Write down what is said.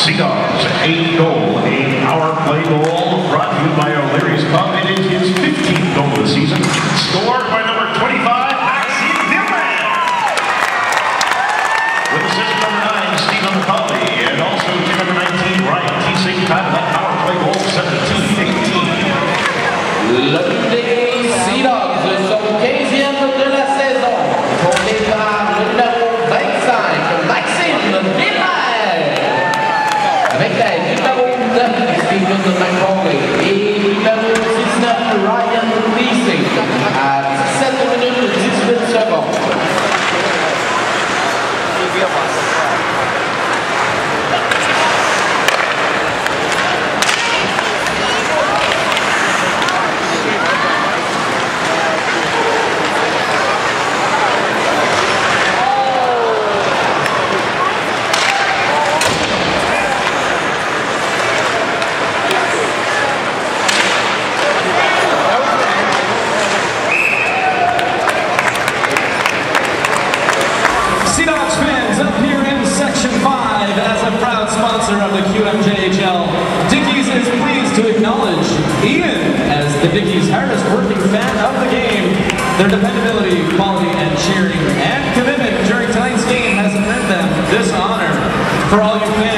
Sea Dogs, eight goal, a power play goal brought to you by O'Leary's Pub. It is his 15th goal of the season. Scored by number 25, Maxime Dillman. With assist number nine, Stephen MacAulay, and also to number 19, Ryan Tesink. Time of that power play goal, 17-18. Avec l'aide Ian as the Dickies' hardest working fan of the game. Their dependability, quality, and cheering and commitment during tonight's game has earned them this honor. For all you fans,